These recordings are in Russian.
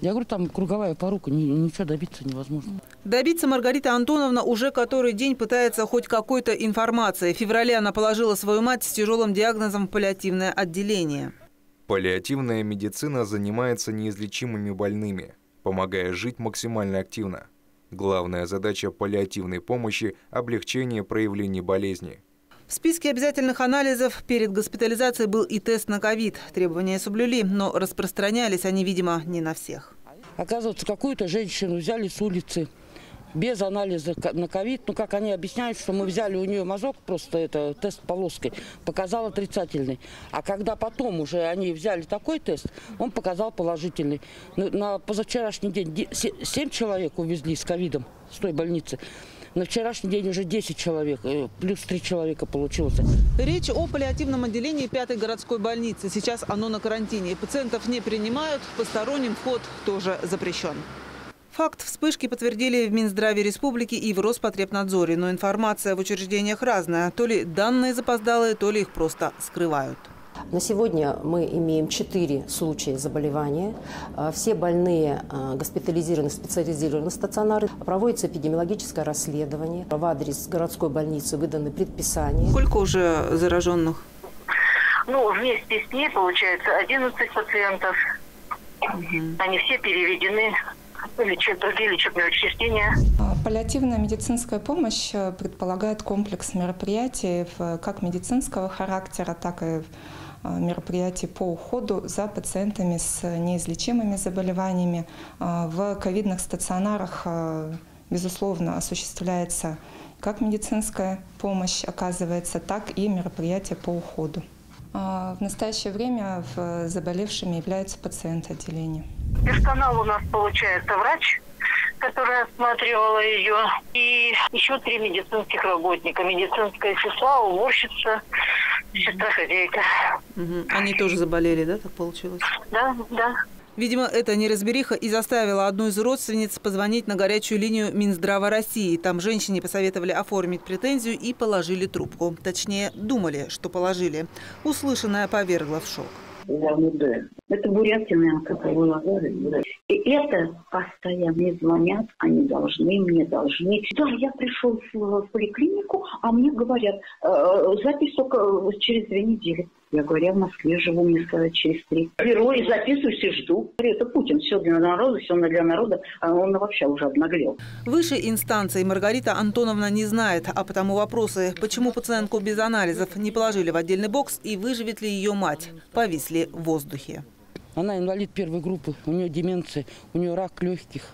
Я говорю, там круговая порука, ни- ничего добиться невозможно. Добиться Маргарита Антоновна уже который день пытается хоть какой-то информации. В феврале она положила свою мать с тяжелым диагнозом в паллиативное отделение. Паллиативная медицина занимается неизлечимыми больными, помогая жить максимально активно. Главная задача паллиативной помощи – облегчение проявлений болезни. В списке обязательных анализов перед госпитализацией был и тест на ковид. Требования соблюли, но распространялись они, видимо, не на всех. Оказывается, какую-то женщину взяли с улицы без анализа на ковид. Ну, как они объясняют, что мы взяли у нее мазок, просто это тест полоской, показал отрицательный. А когда потом уже они взяли такой тест, он показал положительный. На позавчерашний день де- се- семь человек увезли с ковидом с той больницы. На вчерашний день уже 10 человек, э, плюс 3 человека получилось. Речь о паллиативном отделении пятой городской больницы. Сейчас оно на карантине. Пациентов не принимают, посторонним вход тоже запрещен. Факт вспышки подтвердили в Минздраве республики и в Роспотребнадзоре. Но информация в учреждениях разная. То ли данные запоздалые, то ли их просто скрывают. На сегодня мы имеем 4 случая заболевания. А, Все больные а, госпитализированы в специализированные стационары. Проводится эпидемиологическое расследование. В адрес городской больницы выданы предписания. Сколько уже зараженных? Ну, вместе с ней, получается, 11 пациентов. Они все переведены в лечеб- другие лечебные учреждения. А, Паллиативная медицинская помощь э, предполагает комплекс мероприятий в- как медицинского характера, так и мероприятий по уходу за пациентами с неизлечимыми заболеваниями. А, В ковидных стационарах, а, безусловно, осуществляется как медицинская помощь оказывается, так и мероприятия по уходу. В настоящее время заболевшими являются пациенты отделения. Персонал у нас, получается, врач, которая осматривала ее, и еще три медицинских работника. Медицинская сестра, уборщица, сестра-хозяйка. Мгм. Они тоже заболели, да, так получилось? Да, да. Видимо, эта неразбериха и заставила одну из родственниц позвонить на горячую линию Минздрава России. Там женщине посоветовали оформить претензию и положили трубку. Точнее, думали, что положили. Услышанное повергло в шок. ЗМД. Это его назвали. И это постоянно мне звонят, они должны, мне должны. Да, я пришел в, поликлинику, а мне говорят, э, запись только через две недели. Я говорю, я в Москве живу, мне сказали, через три. Беру и записываюсь и жду. Это Путин, все для народа, все для народа. А он вообще уже обнаглел. Высшей инстанции Маргарита Антоновна не знает, а потому вопросы, почему пациентку без анализов не положили в отдельный бокс и выживет ли ее мать, повисли в воздухе. Она инвалид первой группы, у нее деменция, у нее рак легких.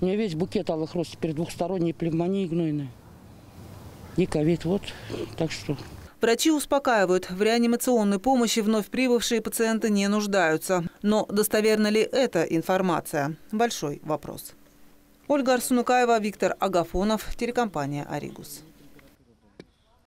У нее весь букет алых роз, теперь двухсторонняя пневмония гнойная. И ковид, вот. Так что Врачи успокаивают, в реанимационной помощи вновь прибывшие пациенты не нуждаются. Но достоверна ли эта информация? Большой вопрос. Ольга Арсунукаева, Виктор Агафонов, телекомпания «Аригус».